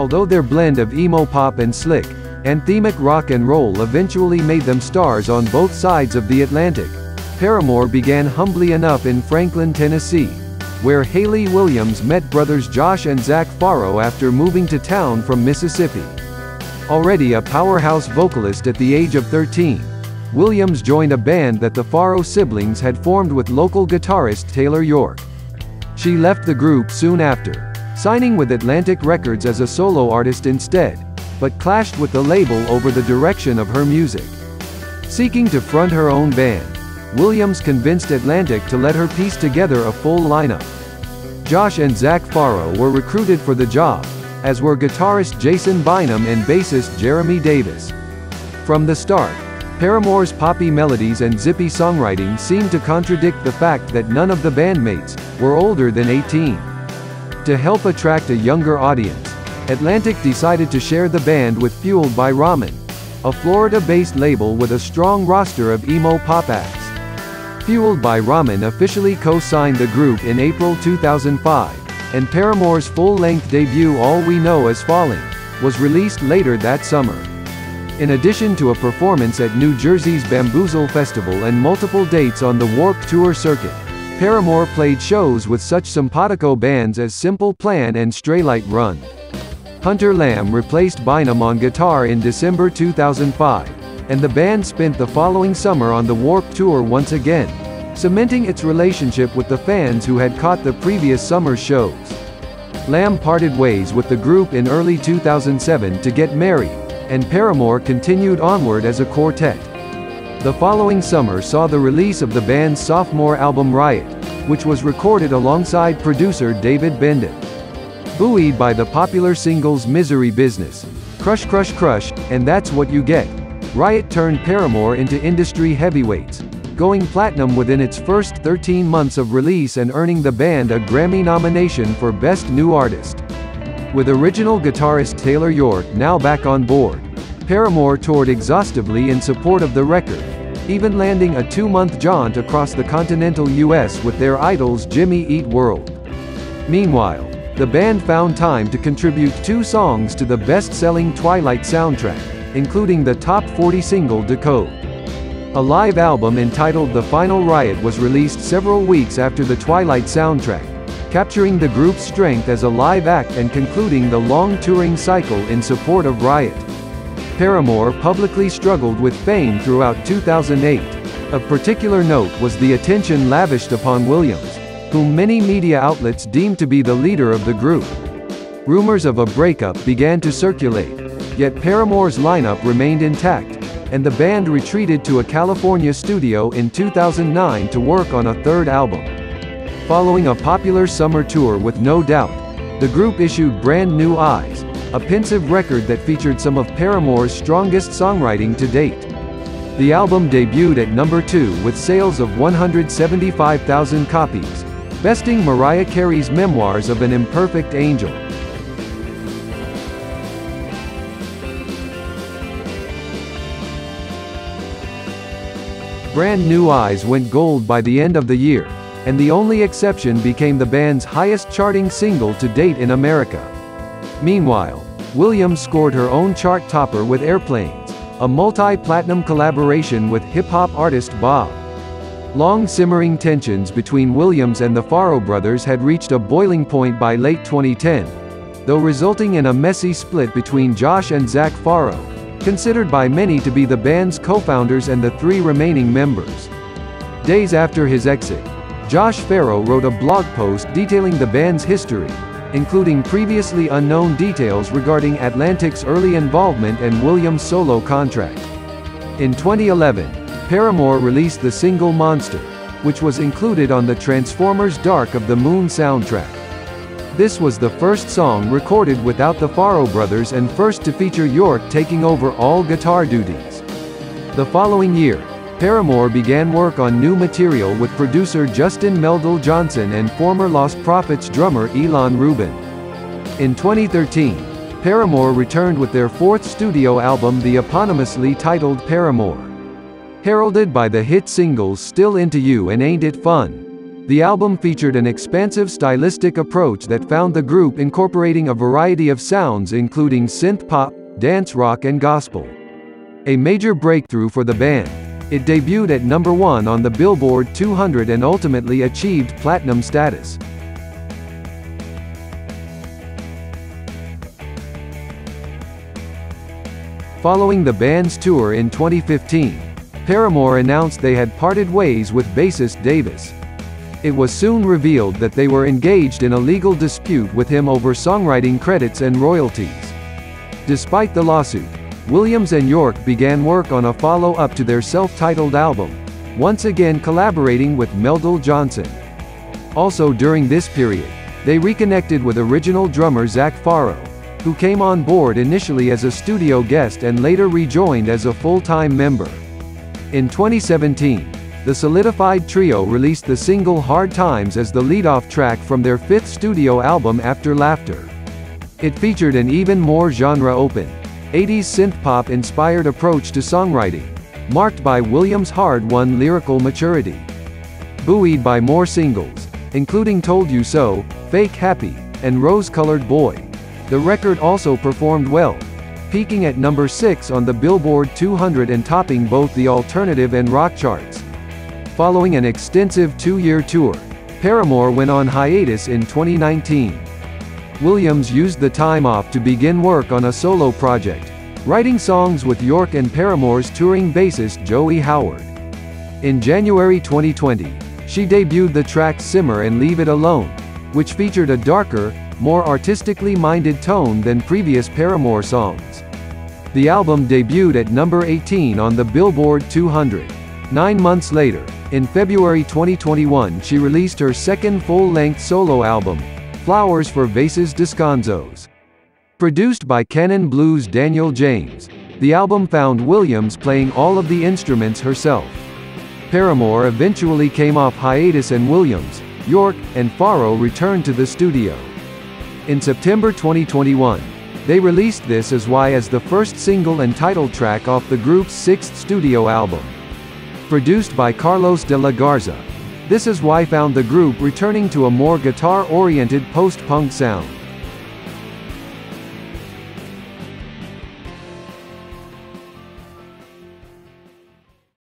Although their blend of emo pop and slick, anthemic rock and roll eventually made them stars on both sides of the Atlantic, Paramore began humbly enough in Franklin, Tennessee, where Hayley Williams met brothers Josh and Zac Farro after moving to town from Mississippi. Already a powerhouse vocalist at the age of 13, Williams joined a band that the Farro siblings had formed with local guitarist Taylor York. She left the group soon after, signing with Atlantic Records as a solo artist instead, but clashed with the label over the direction of her music. Seeking to front her own band, Williams convinced Atlantic to let her piece together a full lineup. Josh and Zac Farro were recruited for the job, as were guitarist Jason Bynum and bassist Jeremy Davis. From the start, Paramore's poppy melodies and zippy songwriting seemed to contradict the fact that none of the bandmates were older than 18. To help attract a younger audience, Atlantic decided to share the band with Fueled by Ramen, a Florida-based label with a strong roster of emo pop acts. Fueled by Ramen officially co-signed the group in April 2005, and Paramore's full-length debut All We Know Is Falling, was released later that summer. In addition to a performance at New Jersey's Bamboozle Festival and multiple dates on the Warped Tour circuit, Paramore played shows with such simpatico bands as Simple Plan and Straylight Run. Hunter Lamb replaced Bynum on guitar in December 2005, and the band spent the following summer on the Warped Tour once again, cementing its relationship with the fans who had caught the previous summer's shows. Lamb parted ways with the group in early 2007 to get married, and Paramore continued onward as a quartet. The following summer saw the release of the band's sophomore album Riot, which was recorded alongside producer David Bendeth. Buoyed by the popular singles Misery Business, Crush Crush Crush, and That's What You Get, Riot turned Paramore into industry heavyweights, going platinum within its first 13 months of release and earning the band a Grammy nomination for Best New Artist. With original guitarist Taylor York now back on board, Paramore toured exhaustively in support of the record, even landing a two-month jaunt across the continental US with their idols Jimmy Eat World. Meanwhile, the band found time to contribute two songs to the best-selling Twilight soundtrack, including the top 40 single Decode. A live album entitled The Final Riot was released several weeks after the Twilight soundtrack, capturing the group's strength as a live act and concluding the long touring cycle in support of Riot. Paramore publicly struggled with fame throughout 2008. Of particular note was the attention lavished upon Williams, whom many media outlets deemed to be the leader of the group. Rumors of a breakup began to circulate, Yet Paramore's lineup remained intact, and the band retreated to a California studio in 2009 to work on a third album. Following a popular summer tour with No Doubt, the group issued Brand New Eyes, a pensive record that featured some of Paramore's strongest songwriting to date. The album debuted at number 2 with sales of 175,000 copies, besting Mariah Carey's Memoirs of an Imperfect Angel. Brand New Eyes went gold by the end of the year, and the only exception became the band's highest charting single to date in America. Meanwhile, Williams scored her own chart topper with Airplanes, a multi-platinum collaboration with hip-hop artist B.o.B. Long simmering tensions between Williams and the Farro brothers had reached a boiling point by late 2010, though resulting in a messy split between Josh and Zac Farro, considered by many to be the band's co-founders and the three remaining members. Days after his exit, Josh Farro wrote a blog post detailing the band's history, including previously unknown details regarding Atlantic's early involvement and Williams' solo contract. In 2011, Paramore released the single Monster, which was included on the Transformers Dark of the Moon soundtrack. This was the first song recorded without the Farro brothers and first to feature York taking over all guitar duties. The following year, Paramore began work on new material with producer Justin Meldal Johnson and former Lost Prophets drummer Ilan Rubin. In 2013, Paramore returned with their fourth studio album the eponymously titled Paramore. Heralded by the hit singles Still Into You and Ain't It Fun, The album featured an expansive stylistic approach that found the group incorporating a variety of sounds including synth pop, dance rock and gospel. A major breakthrough for the band. It debuted at number 1 on the Billboard 200 and ultimately achieved platinum status. Following the band's tour in 2015, Paramore announced they had parted ways with bassist Davis. It was soon revealed that they were engaged in a legal dispute with him over songwriting credits and royalties. Despite the lawsuit, Williams and York began work on a follow-up to their self-titled album, once again collaborating with Meldal Johnson. Also during this period, they reconnected with original drummer Zac Farro, who came on board initially as a studio guest and later rejoined as a full-time member. In 2017, the solidified trio released the single Hard Times as the lead-off track from their fifth studio album After Laughter. It featured an even more genre-open, 80s synth-pop inspired approach to songwriting, marked by Williams' hard-won lyrical maturity. Buoyed by more singles, including Told You So, Fake Happy, and Rose-Colored Boy. The record also performed well, peaking at number 6 on the Billboard 200 and topping both the alternative and rock charts. Following an extensive two-year tour, Paramore went on hiatus in 2019. Williams used the time off to begin work on a solo project, writing songs with York and Paramore's touring bassist Joey Howard. In January 2020, she debuted the track Simmer and Leave It Alone, which featured a darker, more artistically minded tone than previous Paramore songs. The album debuted at number 18 on the Billboard 200. Nine months later, in February 2021 she released her second full-length solo album, Flowers for Vases Descansos. Produced by Canon Blues Daniel James, the album found Williams playing all of the instruments herself. Paramore eventually came off hiatus and Williams, York, and Farro returned to the studio. In September 2021, they released This Is Why as the first single and title track off the group's sixth studio album. Produced by Carlos de la Garza, This Is Why I found the group returning to a more guitar-oriented post-punk sound.